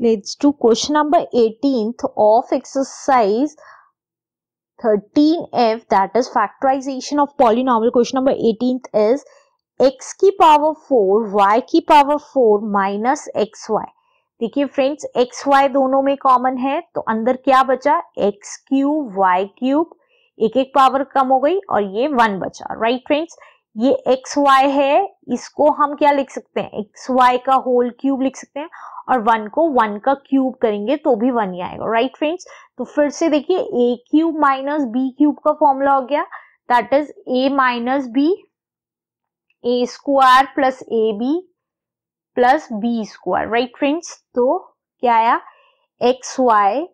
Let's do question number eighteenth of exercise 13f that is factorization of polynomial question number eighteenth is x की power four y की power four minus X Y देखिए friends x Y दोनों में common है तो अंदर क्या बचा? एक्स क्यूब वाई क्यूब एक एक पावर कम हो गई और ये वन बचा राइट फ्रेंड्स ये एक्स वाई है, इसको हम क्या लिख सकते हैं? एक्स वाई का होल क्यूब लिख सकते हैं और वन को वन का क्यूब करेंगे तो भी वन ही आएगा राइट फ्रेंड्स तो फिर से देखिए A cube minus B cube का फॉर्मूला हो गया। That is A minus B A square plus A B plus B square right friends तो क्या आया? X Y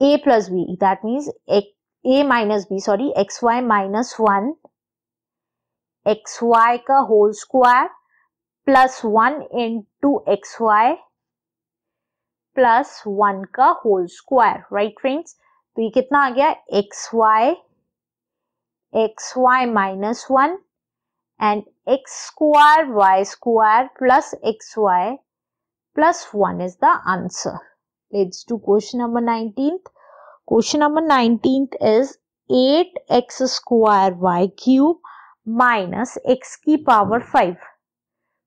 A plus B that means A minus B sorry X Y minus one X Y का whole square plus one into X Y plus one का whole square right friends तो ये कितना आ गया? X Y X Y minus one and X square Y square plus X Y plus one is the answer let's do question number nineteen question number nineteen is eight X square Y cube minus X की power five.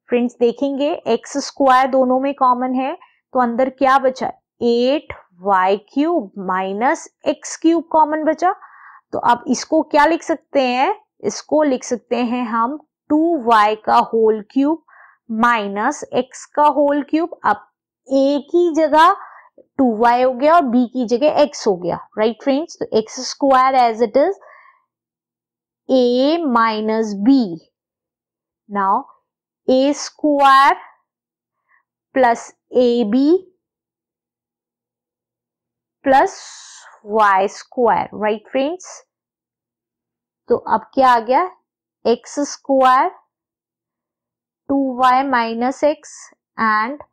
Friends, देखेंगे, X square दोनों में common है तो अंदर क्या बचा? Eight Y cube minus X cube common बचा। तो अब इसको क्या लिख सकते हैं? इसको लिख सकते हैं हम टू वाई का होल क्यूब माइनस एक्स का होल क्यूब। अब ए की जगह टू वाई हो गया और बी की जगह एक्स हो गया। Right friends? तो X square as it is A minus B now A square plus A B plus Y square right friends तो अब क्या आ गया? X square two Y minus X and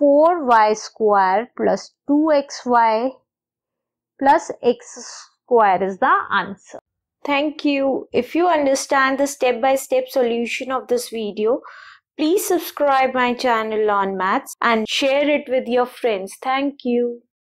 four Y square plus two X Y plus x square is the answer. Thank you. If you understand the step-by-step -step solution of this video, Please subscribe my channel on maths and share it with your friends. Thank you.